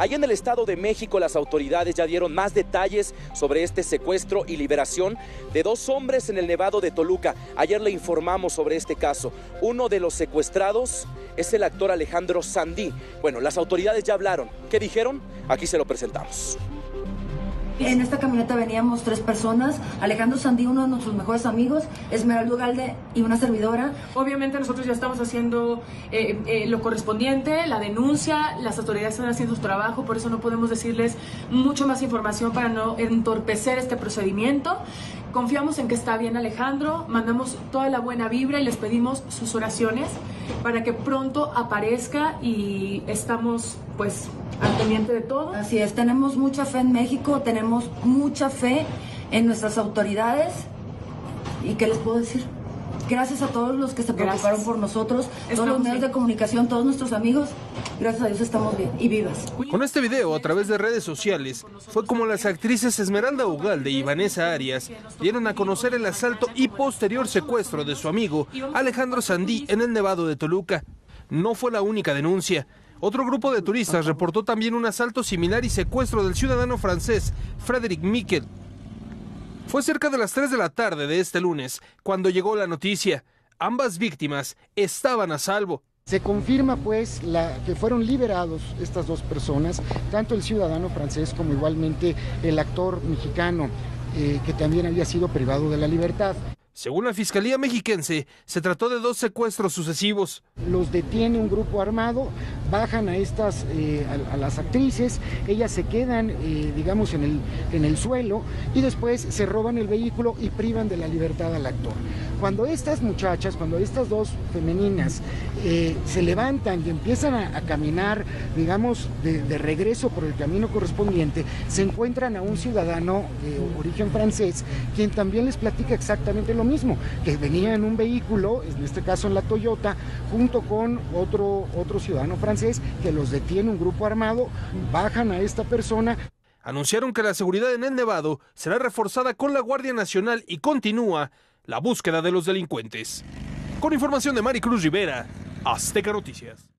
Allá en el Estado de México las autoridades ya dieron más detalles sobre este secuestro y liberación de dos hombres en el Nevado de Toluca. Ayer le informamos sobre este caso. Uno de los secuestrados es el actor Alejandro Sandí. Bueno, las autoridades ya hablaron. ¿Qué dijeron? Aquí se lo presentamos. En esta camioneta veníamos tres personas, Alejandro Sandí, uno de nuestros mejores amigos, Esmeralda Ugalde y una servidora. Obviamente nosotros ya estamos haciendo eh, eh, lo correspondiente, la denuncia, las autoridades están haciendo su trabajo, por eso no podemos decirles mucho más información para no entorpecer este procedimiento. Confiamos en que está bien Alejandro, mandamos toda la buena vibra y les pedimos sus oraciones para que pronto aparezca y estamos pues al pendiente de todo. Así es, tenemos mucha fe en México, tenemos mucha fe en nuestras autoridades. ¿Y qué les puedo decir? Gracias a todos los que se preocuparon Gracias. por nosotros, todos Estamos los medios bien. de comunicación, todos nuestros amigos. Gracias a Dios estamos bien y vivas. Con este video a través de redes sociales fue como las actrices Esmeralda Ugalde y Vanessa Arias dieron a conocer el asalto y posterior secuestro de su amigo Alejandro Sandí en el Nevado de Toluca. No fue la única denuncia. Otro grupo de turistas reportó también un asalto similar y secuestro del ciudadano francés Frédéric Miquel. Fue cerca de las 3 de la tarde de este lunes cuando llegó la noticia. Ambas víctimas estaban a salvo. Se confirma pues la, que fueron liberados estas dos personas, tanto el ciudadano francés como igualmente el actor mexicano, eh, que también había sido privado de la libertad. Según la Fiscalía Mexiquense, se trató de dos secuestros sucesivos. Los detiene un grupo armado, bajan a estas, eh, a, las actrices, ellas se quedan, eh, digamos, en el, en el suelo y después se roban el vehículo y privan de la libertad al actor. Cuando estas muchachas, cuando estas dos femeninas eh, se levantan y empiezan a, caminar, digamos, de, de regreso por el camino correspondiente, se encuentran a un ciudadano de origen francés, quien también les platica exactamente lo mismo, que venía en un vehículo, en este caso en la Toyota, junto con otro, otro ciudadano francés que los detiene un grupo armado, bajan a esta persona, Anunciaron que la seguridad en el Nevado será reforzada con la Guardia Nacional y continúa la búsqueda de los delincuentes. Con información de Maricruz Rivera, Azteca Noticias.